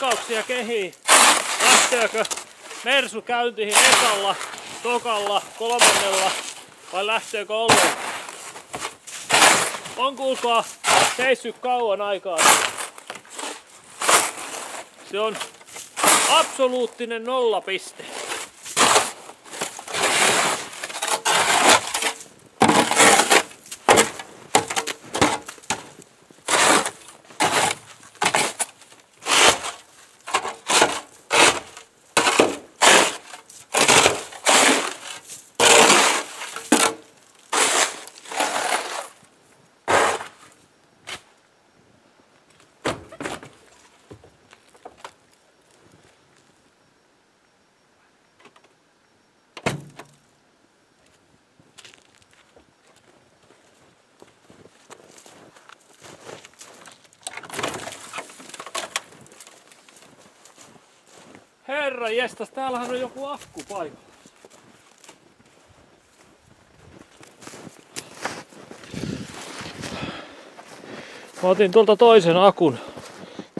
veikkauksia kehi. Lähteekö Mersu käyntiin ekalla, tokalla, kolmannella vai lähteekö ollenkaan? On kuulkaa seissyt kauan aikaa. Se on absoluuttinen nollapiste. Herra jestas, täällähän on joku akku paikalla. Mä otin tuolta toisen akun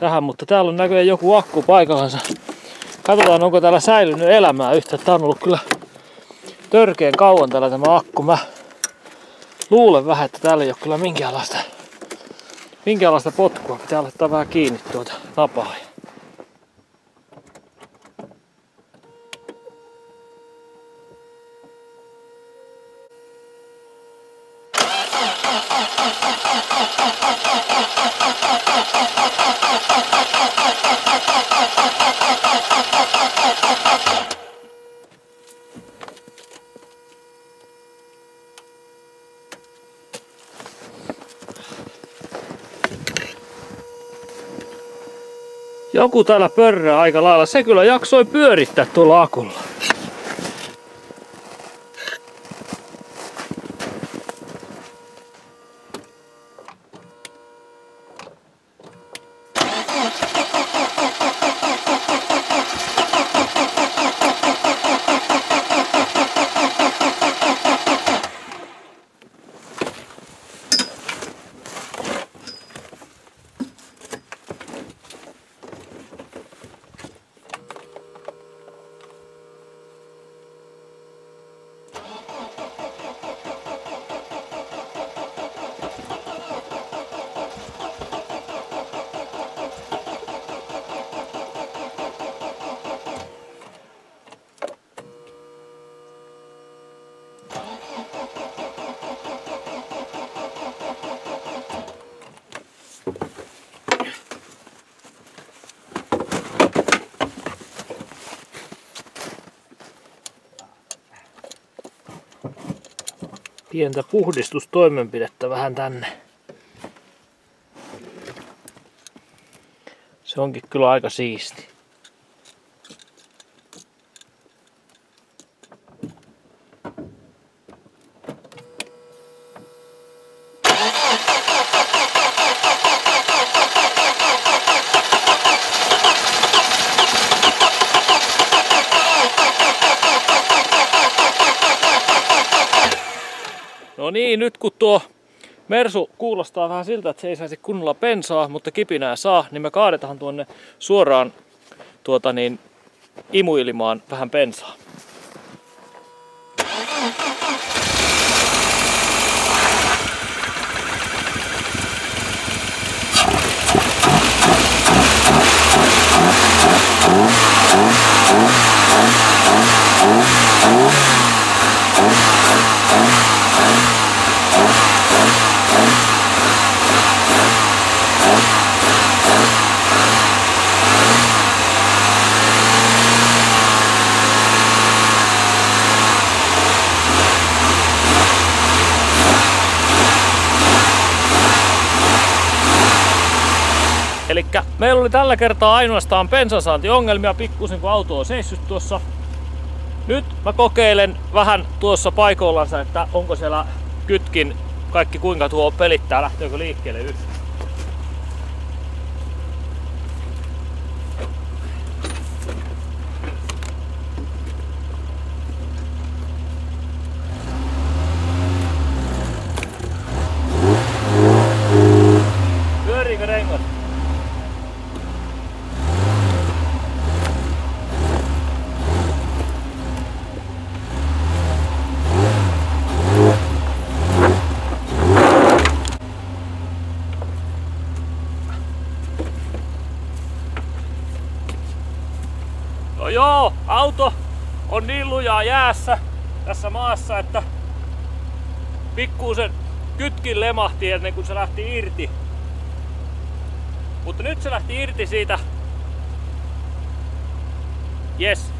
tähän, mutta täällä on näköjään joku akku paikallansa. Katsotaan onko täällä säilynyt elämää yhtä. Tää on ollut kyllä törkeen kauan täällä tämä akku. Mä luulen vähän, että täällä ei ole kyllä minkäänlaista, minkäänlaista potkua. Pitää laittaa vähän kiinni tuota napaa. Joku täällä pörrää aika lailla. Se kyllä jaksoi pyörittää tuolla akulla. Pientä puhdistustoimenpidettä vähän tänne. Se onkin kyllä aika siisti. No niin, nyt kun tuo Mersu kuulostaa vähän siltä, että se ei saisi kunnolla pensaa, mutta kipinää saa, niin me kaadetaan tuonne suoraan tuota niin, imuilimaan vähän pensaa. Eli meillä oli tällä kertaa ainoastaan pensasaantiongelmia pikkusen kun auto on seissyt tuossa. Nyt mä kokeilen vähän tuossa paikoillansa, että onko siellä kytkin kaikki kuinka tuo pelittää, lähteekö liikkeelle yhtään. Joo, auto on niin lujaa jäässä tässä maassa, että pikkuusen kytkin lemahti ennen kuin se lähti irti. Mutta nyt se lähti irti siitä. Yes,